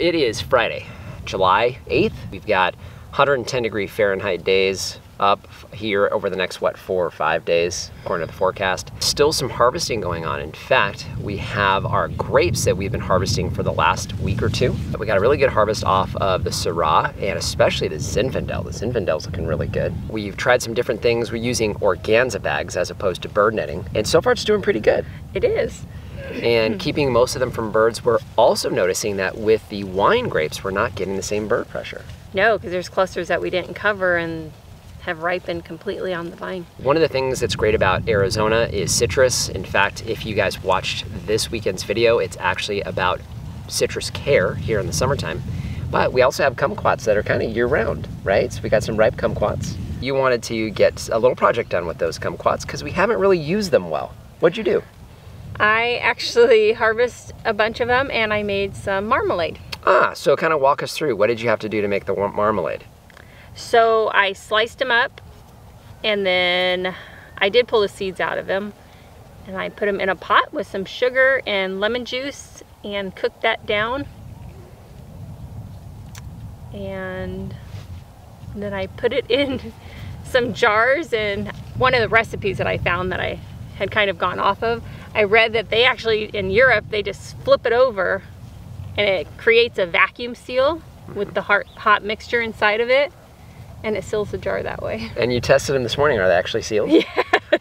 It is Friday, July 8th. We've got 110 degree Fahrenheit days up here over the next, what, four or five days, according to the forecast. Still some harvesting going on. In fact, we have our grapes that we've been harvesting for the last week or two. We got a really good harvest off of the Syrah and especially the Zinfandel. The Zinfandel's looking really good. We've tried some different things. We're using organza bags as opposed to bird netting. And so far it's doing pretty good. It is. And hmm. keeping most of them from birds, we're also noticing that with the wine grapes, we're not getting the same bird pressure. No, because there's clusters that we didn't cover and have ripened completely on the vine. One of the things that's great about Arizona is citrus. In fact, if you guys watched this weekend's video, it's actually about citrus care here in the summertime. But we also have kumquats that are kind of year round, right? So we got some ripe kumquats. You wanted to get a little project done with those kumquats because we haven't really used them well. What'd you do? I actually harvested a bunch of them and I made some marmalade. Ah, so kind of walk us through. What did you have to do to make the marmalade? So I sliced them up and then I did pull the seeds out of them and I put them in a pot with some sugar and lemon juice and cooked that down. And then I put it in some jars and one of the recipes that I found that I had kind of gone off of, I read that they actually, in Europe, they just flip it over and it creates a vacuum seal with the hot, hot mixture inside of it and it seals the jar that way. And you tested them this morning. Are they actually sealed? Yes.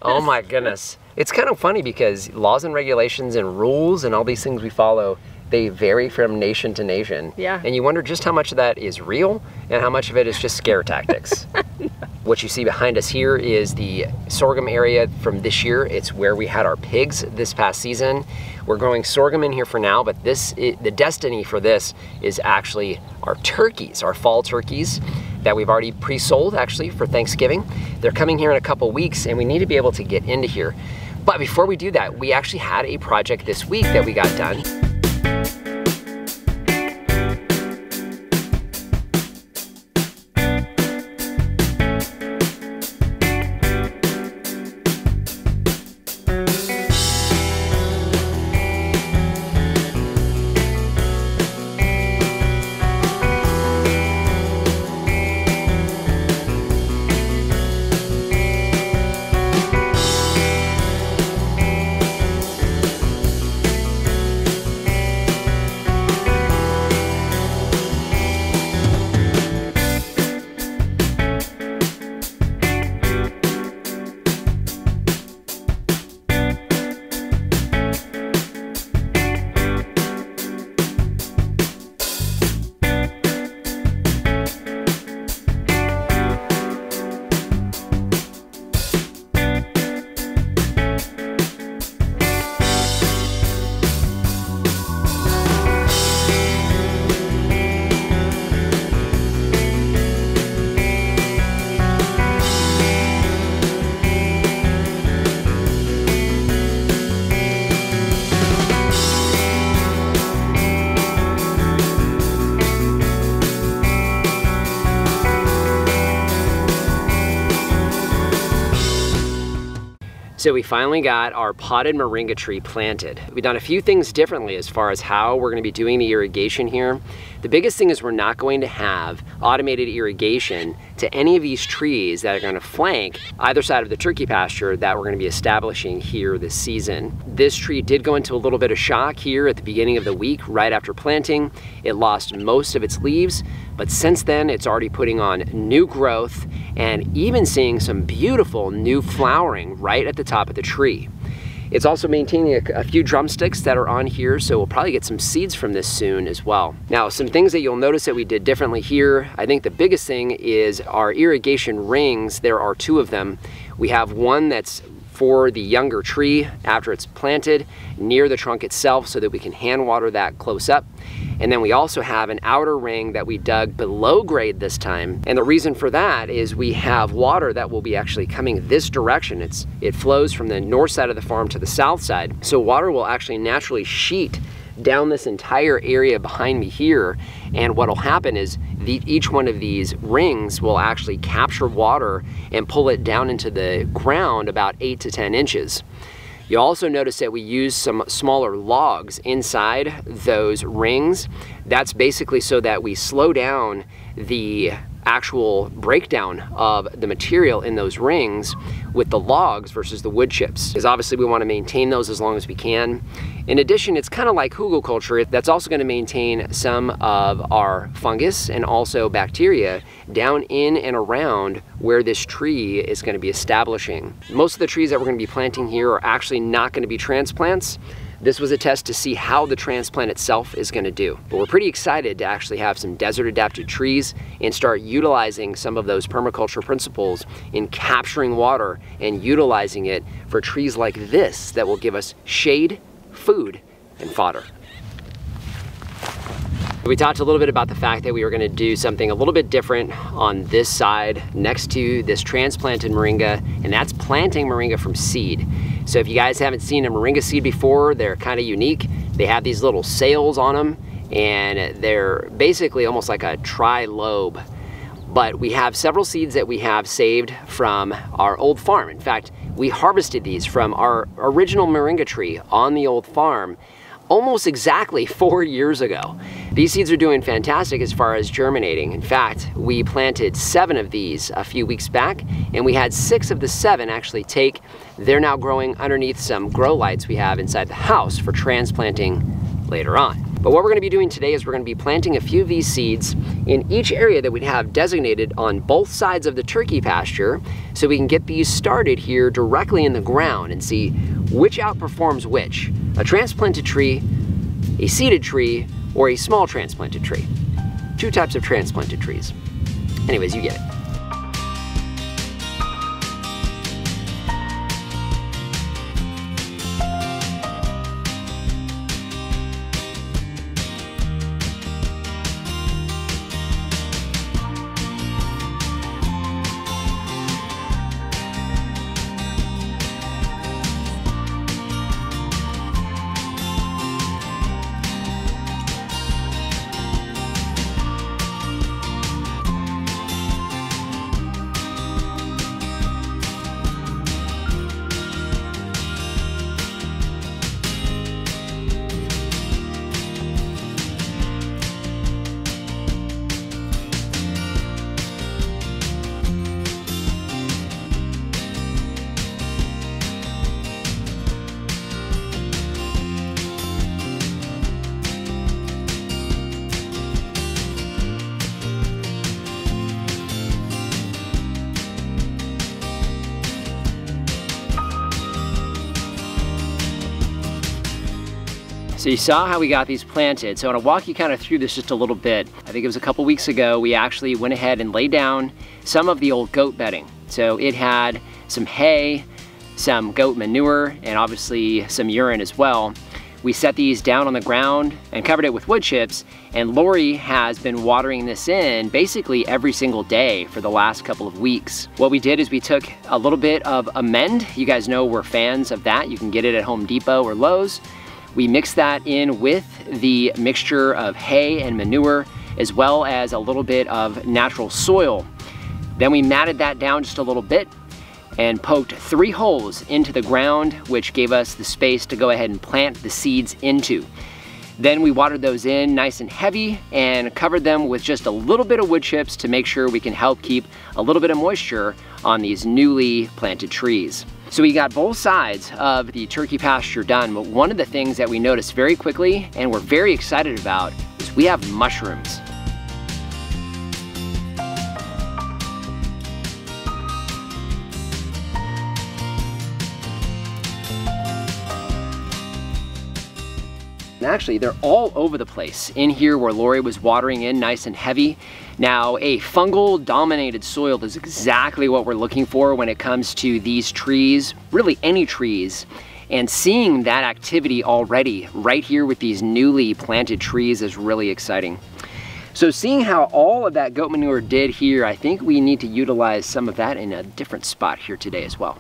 Oh my goodness. It's kind of funny because laws and regulations and rules and all these things we follow, they vary from nation to nation. Yeah. And you wonder just how much of that is real and how much of it is just scare tactics. What you see behind us here is the sorghum area from this year. It's where we had our pigs this past season. We're growing sorghum in here for now, but this the destiny for this is actually our turkeys, our fall turkeys that we've already pre-sold actually for Thanksgiving. They're coming here in a couple weeks and we need to be able to get into here. But before we do that, we actually had a project this week that we got done. So we finally got our potted moringa tree planted. We've done a few things differently as far as how we're gonna be doing the irrigation here. The biggest thing is we're not going to have automated irrigation to any of these trees that are gonna flank either side of the turkey pasture that we're gonna be establishing here this season. This tree did go into a little bit of shock here at the beginning of the week, right after planting. It lost most of its leaves, but since then it's already putting on new growth and even seeing some beautiful new flowering right at the top of the tree. It's also maintaining a, a, few drumsticks that are on here, so we'll probably get some seeds from this soon as well. Now, some things that you'll notice that we did differently here, I think the biggest thing is our irrigation rings, there are two of them. We have one that's for the younger tree after it's planted near the trunk itself so that we can hand water that close up. And then we also have an outer ring that we dug below grade this time. And the reason for that is we have water that will be actually coming this direction. It's, it flows from the north side of the farm to the south side. So water will actually naturally sheet down this entire area behind me here. And what'll happen is the, each one of these rings will actually capture water and pull it down into the ground about eight to 10 inches. You'll also notice that we use some smaller logs inside those rings. That's basically so that we slow down the actual breakdown of the material in those rings with the logs versus the wood chips. Because obviously we want to maintain those as long as we can. In addition, it's kind of like hugelkultur. That's also going to maintain some of our fungus and also bacteria down in and around where this tree is going to be establishing. Most of the trees that we're going to be planting here are actually not going to be transplants. This was a test to see how the transplant itself is gonna do. But we're pretty excited to actually have some desert adapted trees and start utilizing some of those permaculture principles in capturing water and utilizing it for trees like this that will give us shade, food, and fodder. We talked a little bit about the fact that we were gonna do something a little bit different on this side next to this transplanted moringa, and that's planting moringa from seed. So if you guys haven't seen a moringa seed before, they're kind of unique. They have these little sails on them, and they're basically almost like a tri-lobe. But we have several seeds that we have saved from our old farm. In fact, we harvested these from our original moringa tree on the old farm almost exactly four years ago. These seeds are doing fantastic as far as germinating. In fact, we planted seven of these a few weeks back and we had six of the seven actually take. They're now growing underneath some grow lights we have inside the house for transplanting later on. But what we're gonna be doing today is we're gonna be planting a few of these seeds in each area that we have designated on both sides of the turkey pasture so we can get these started here directly in the ground and see which outperforms which a transplanted tree, a seeded tree, or a small transplanted tree. Two types of transplanted trees. Anyways, you get it. So you saw how we got these planted. So I wanna walk you kind of through this just a little bit. I think it was a couple weeks ago, we actually went ahead and laid down some of the old goat bedding. So it had some hay, some goat manure, and obviously some urine as well. We set these down on the ground and covered it with wood chips, and Lori has been watering this in basically every single day for the last couple of weeks. What we did is we took a little bit of Amend. You guys know we're fans of that. You can get it at Home Depot or Lowe's. We mix that in with the mixture of hay and manure, as well as a little bit of natural soil. Then we matted that down just a little bit and poked three holes into the ground, which gave us the space to go ahead and plant the seeds into. Then we watered those in nice and heavy and covered them with just a little bit of wood chips to make sure we can help keep a little bit of moisture on these newly planted trees. So we got both sides of the turkey pasture done, but one of the things that we noticed very quickly and we're very excited about is we have mushrooms. Actually, they're all over the place. In here where Lori was watering in nice and heavy. Now, a fungal dominated soil is exactly what we're looking for when it comes to these trees, really any trees. And seeing that activity already right here with these newly planted trees is really exciting. So seeing how all of that goat manure did here, I think we need to utilize some of that in a different spot here today as well.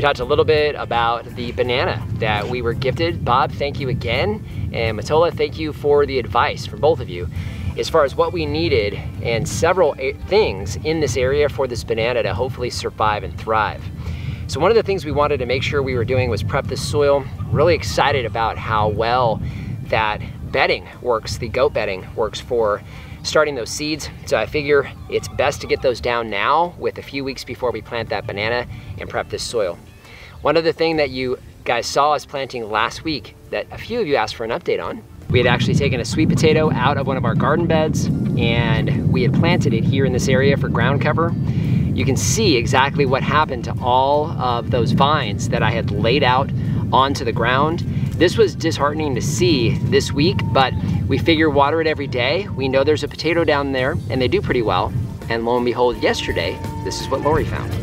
We talked a little bit about the banana that we were gifted. Bob, thank you again. And Matola, thank you for the advice for both of you as far as what we needed and several things in this area for this banana to hopefully survive and thrive. So one of the things we wanted to make sure we were doing was prep the soil. Really excited about how well that bedding works, the goat bedding works for starting those seeds. So I figure it's best to get those down now with a few weeks before we plant that banana and prep this soil. One other thing that you guys saw us planting last week that a few of you asked for an update on. We had actually taken a sweet potato out of one of our garden beds and we had planted it here in this area for ground cover. You can see exactly what happened to all of those vines that I had laid out onto the ground. This was disheartening to see this week, but we figure water it every day. We know there's a potato down there and they do pretty well. And lo and behold, yesterday, this is what Lori found.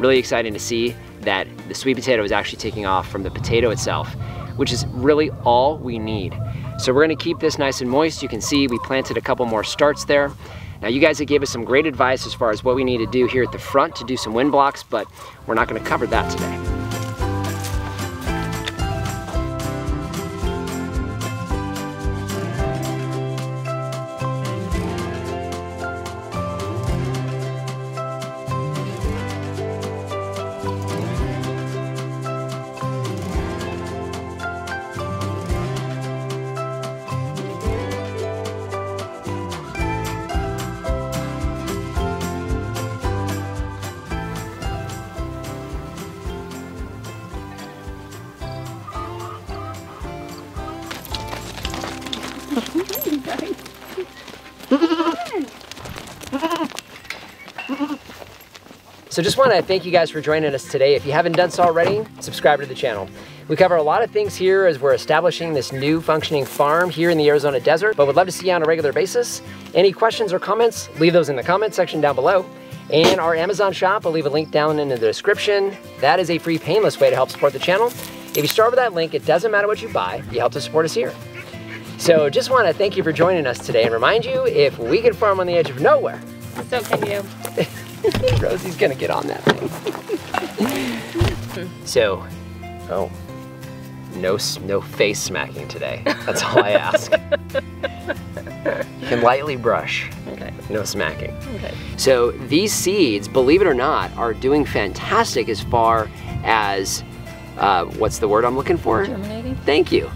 Really exciting to see that the sweet potato is actually taking off from the potato itself, which is really all we need. So we're gonna keep this nice and moist. You can see we planted a couple more starts there. Now you guys have gave us some great advice as far as what we need to do here at the front to do some wind blocks, but we're not gonna cover that today. So just want to thank you guys for joining us today. If you haven't done so already, subscribe to the channel. We cover a lot of things here as we're establishing this new functioning farm here in the Arizona desert, but would love to see you on a regular basis. Any questions or comments, leave those in the comment section down below. And our Amazon shop, I'll leave a link down in the description. That is a free painless way to help support the channel. If you start with that link, it doesn't matter what you buy, you help to support us here. So just want to thank you for joining us today and remind you, if we can farm on the edge of nowhere, so can you. Rosie's gonna get on that thing. so, oh, no, no face smacking today. That's all I ask. you can lightly brush. Okay. No smacking. Okay. So these seeds, believe it or not, are doing fantastic as far as uh, what's the word I'm looking for? Germinating. Thank you.